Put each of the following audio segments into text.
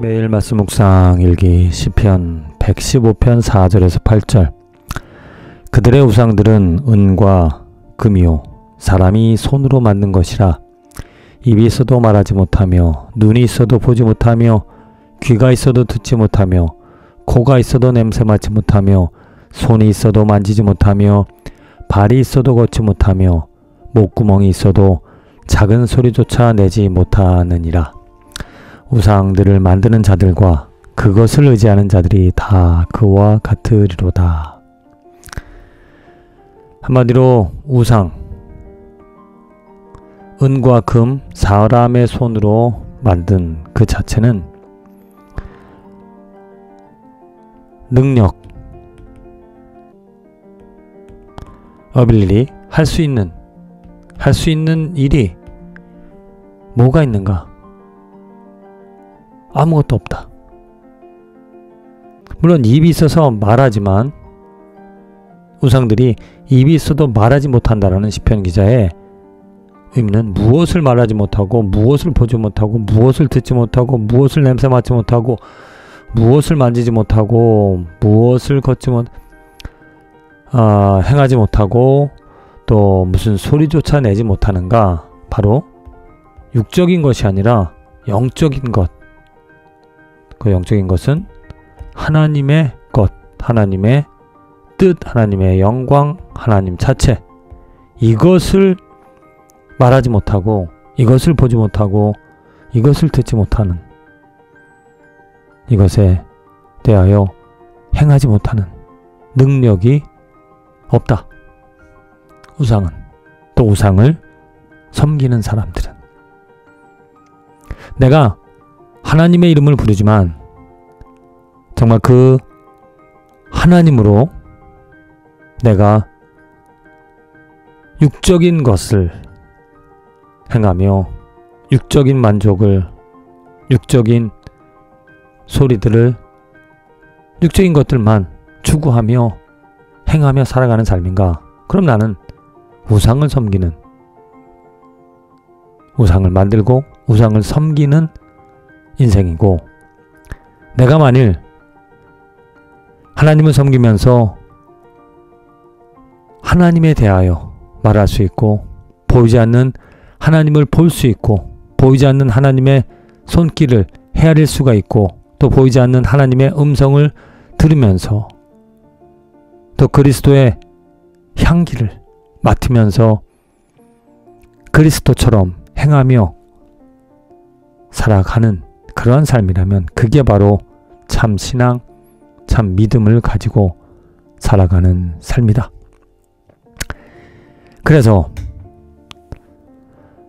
매일 말씀 묵상 일기 시편 115편 4절에서 8절 그들의 우상들은 은과 금이요 사람이 손으로 만든 것이라 입이 있어도 말하지 못하며 눈이 있어도 보지 못하며 귀가 있어도 듣지 못하며 코가 있어도 냄새 맡지 못하며 손이 있어도 만지지 못하며 발이 있어도 걷지 못하며 목구멍이 있어도 작은 소리조차 내지 못하느니라. 우상들을 만드는 자들과 그것을 의지하는 자들이 다 그와 같으리로다. 한마디로 우상, 은과 금, 사람의 손으로 만든 그 자체는 능력, 어빌리리, 할수 있는, 할 수 있는 일이 뭐가 있는가? 아무것도 없다. 물론 입이 있어서 말하지만 우상들이 입이 있어도 말하지 못한다라는 시편 기자의 의미는 무엇을 말하지 못하고 무엇을 보지 못하고 무엇을 듣지 못하고 무엇을 냄새 맡지 못하고 무엇을 만지지 못하고 무엇을 걷지 못 아, 행하지 못하고 또 무슨 소리조차 내지 못하는가 바로 육적인 것이 아니라 영적인 것. 그 영적인 것은 하나님의 것, 하나님의 뜻, 하나님의 영광, 하나님 자체. 이것을 말하지 못하고, 이것을 보지 못하고, 이것을 듣지 못하는, 이것에 대하여 행하지 못하는 능력이 없다. 우상은. 또 우상을 섬기는 사람들은. 내가 하나님의 이름을 부르지만 정말 그 하나님으로 내가 육적인 것을 행하며 육적인 만족을 육적인 소리들을 육적인 것들만 추구하며 행하며 살아가는 삶인가? 그럼 나는 우상을 섬기는 우상을 만들고 우상을 섬기는 인생이고 내가 만일 하나님을 섬기면서 하나님에 대하여 말할 수 있고 보이지 않는 하나님을 볼 수 있고 보이지 않는 하나님의 손길을 헤아릴 수가 있고 또 보이지 않는 하나님의 음성을 들으면서 또 그리스도의 향기를 맡으면서 그리스도처럼 행하며 살아가는 그러한 삶이라면 그게 바로 참 신앙, 참 믿음을 가지고 살아가는 삶이다. 그래서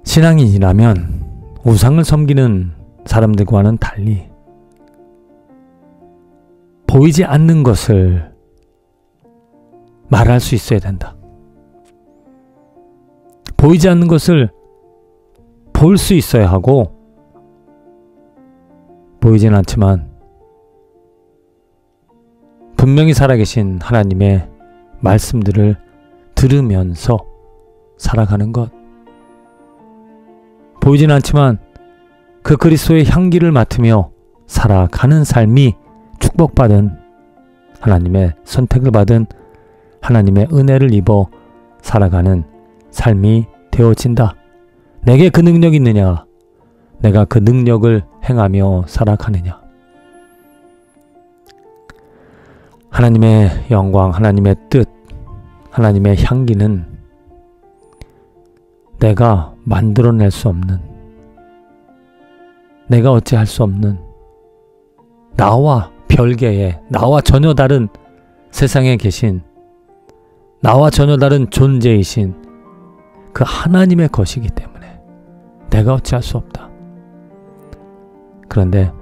신앙인이라면 우상을 섬기는 사람들과는 달리 보이지 않는 것을 말할 수 있어야 된다. 보이지 않는 것을 볼 수 있어야 하고 보이진 않지만 분명히 살아계신 하나님의 말씀들을 들으면서 살아가는 것. 보이진 않지만 그 그리스도의 향기를 맡으며 살아가는 삶이 축복받은 하나님의 선택을 받은 하나님의 은혜를 입어 살아가는 삶이 되어진다. 내게 그 능력이 있느냐? 내가 그 능력을 행하며 살아가느냐. 하나님의 영광, 하나님의 뜻, 하나님의 향기는 내가 만들어낼 수 없는, 내가 어찌할 수 없는, 나와 별개의, 나와 전혀 다른 세상에 계신, 나와 전혀 다른 존재이신 그 하나님의 것이기 때문에 내가 어찌할 수 없다. 그런데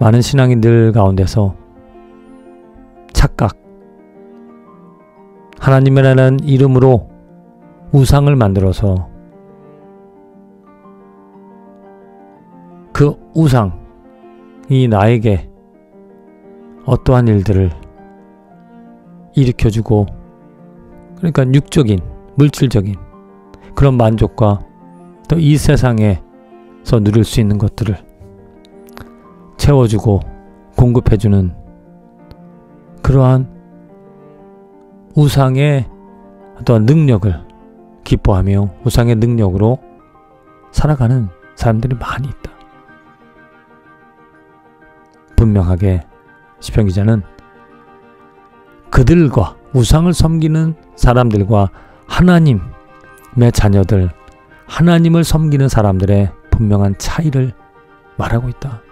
많은 신앙인들 가운데서 착각, 하나님이라는 이름으로 우상을 만들어서 그 우상이 나에게 어떠한 일들을 일으켜주고 그러니까 육적인, 물질적인 그런 만족과 또 이 세상에서 누릴 수 있는 것들을 채워주고 공급해주는 그러한 우상의 어떤 능력을 기뻐하며 우상의 능력으로 살아가는 사람들이 많이 있다. 분명하게 시편 기자는 그들과 우상을 섬기는 사람들과 하나님의 자녀들, 하나님을 섬기는 사람들의 분명한 차이를 말하고 있다.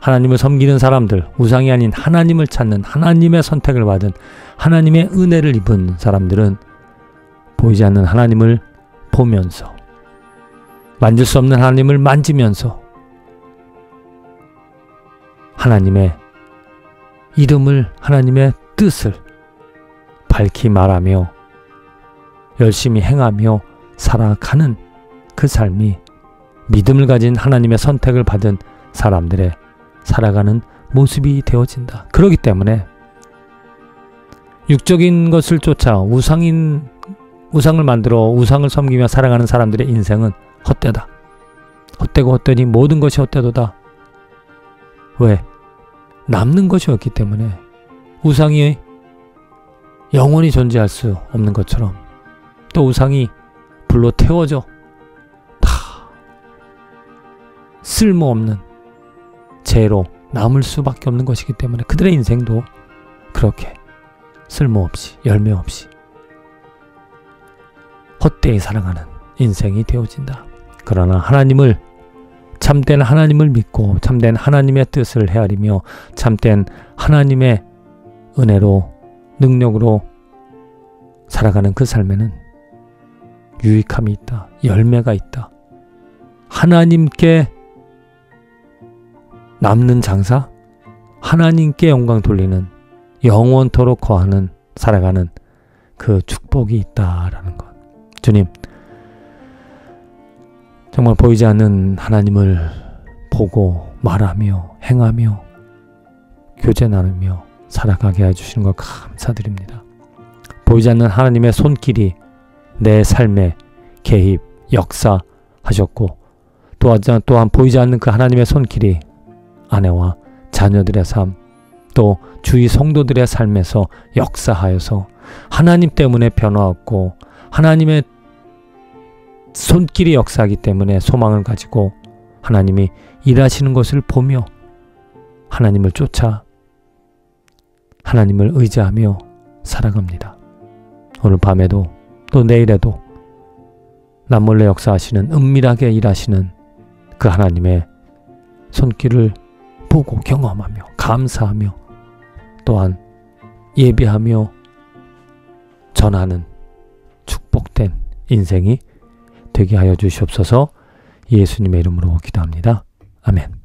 하나님을 섬기는 사람들, 우상이 아닌 하나님을 찾는 하나님의 선택을 받은 하나님의 은혜를 입은 사람들은 보이지 않는 하나님을 보면서 만질 수 없는 하나님을 만지면서 하나님의 이름을 하나님의 뜻을 밝히 말하며 열심히 행하며 살아가는 그 삶이 믿음을 가진 하나님의 선택을 받은 사람들의 살아가는 모습이 되어진다. 그러기 때문에 육적인 것을 쫓아 우상인 우상을 만들어 우상을 섬기며 살아가는 사람들의 인생은 헛되다. 헛되고 헛되니 모든 것이 헛되도다. 왜? 남는 것이 없기 때문에 우상이 영원히 존재할 수 없는 것처럼 또 우상이 불로 태워져 다 쓸모없는 죄로 남을 수밖에 없는 것이기 때문에 그들의 인생도 그렇게 쓸모없이 열매 없이 헛되이 살아가는 인생이 되어진다. 그러나 하나님을 참된 하나님을 믿고 참된 하나님의 뜻을 헤아리며 참된 하나님의 은혜로 능력으로 살아가는 그 삶에는 유익함이 있다. 열매가 있다. 하나님께 남는 장사, 하나님께 영광 돌리는 영원토록 거하는 살아가는 그 축복이 있다라는 것. 주님, 정말 보이지 않는 하나님을 보고 말하며 행하며 교제 나누며 살아가게 해주시는 것 감사드립니다. 보이지 않는 하나님의 손길이 내 삶에 개입, 역사하셨고 또한 보이지 않는 그 하나님의 손길이 아내와 자녀들의 삶, 또 주위 성도들의 삶에서 역사하여서 하나님 때문에 변화없고 하나님의 손길이 역사하기 때문에 소망을 가지고 하나님이 일하시는 것을 보며 하나님을 쫓아 하나님을 의지하며 살아갑니다. 오늘 밤에도 또 내일에도 남몰래 역사하시는 은밀하게 일하시는 그 하나님의 손길을 보고 경험하며 감사하며 또한 예배하며 전하는 축복된 인생이 되게 하여 주시옵소서 예수님의 이름으로 기도합니다. 아멘.